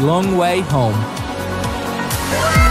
long way home.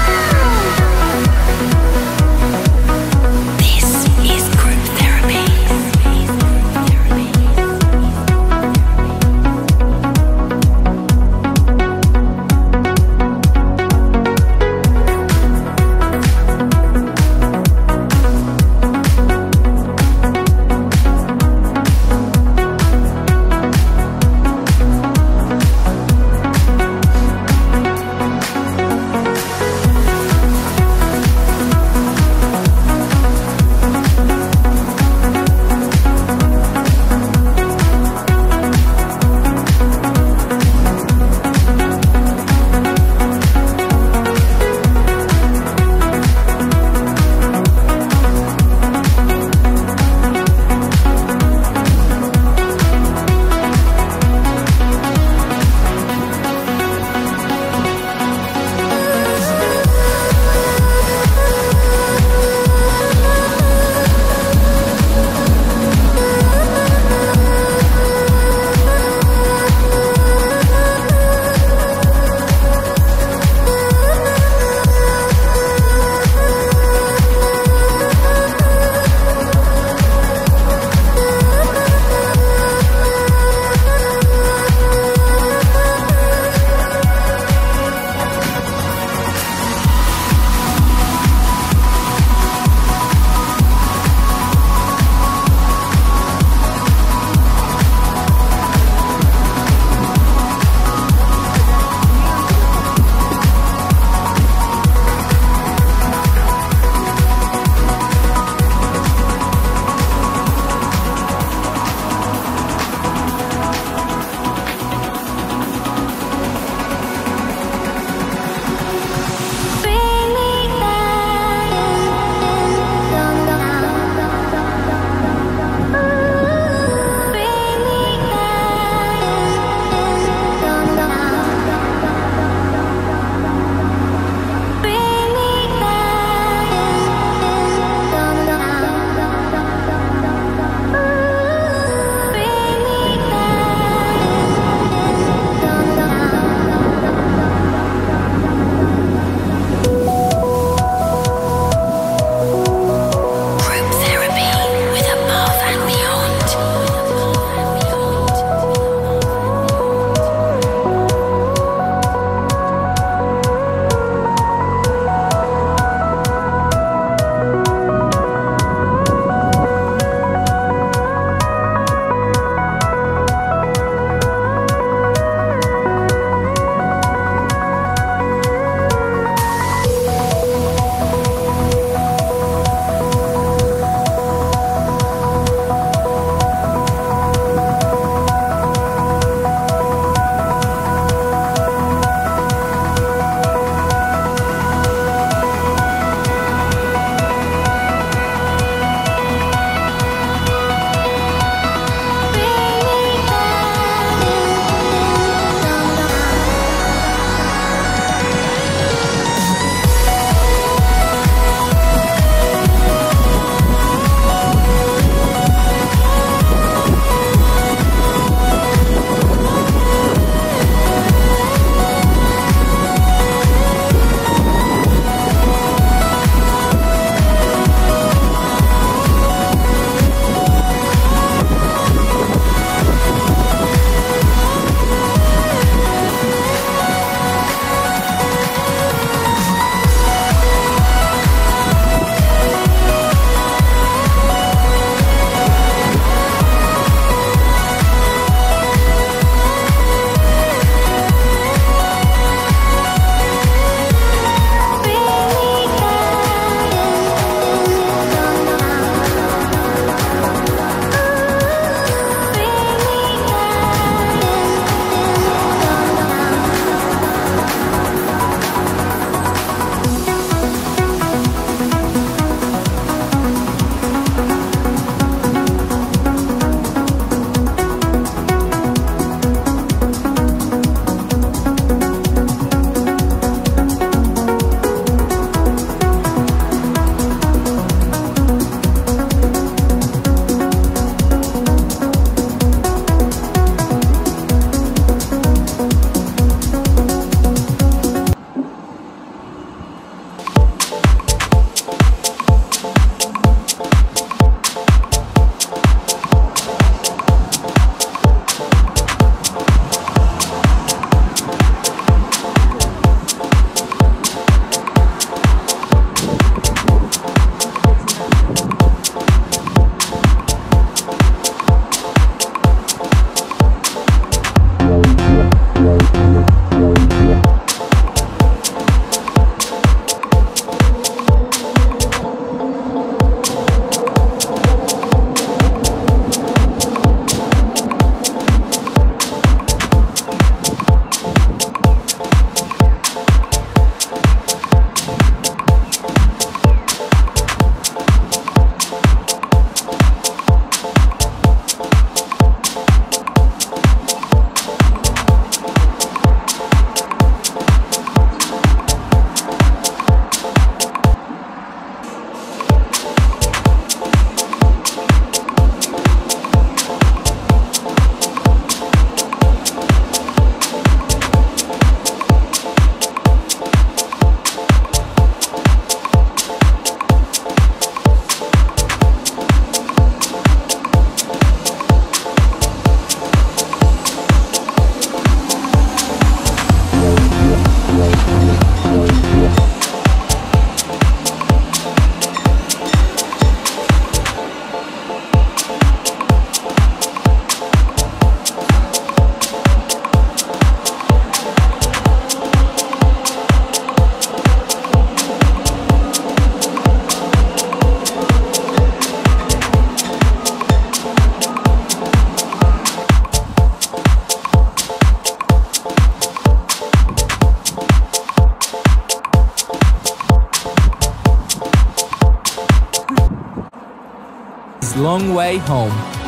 Long Way Home.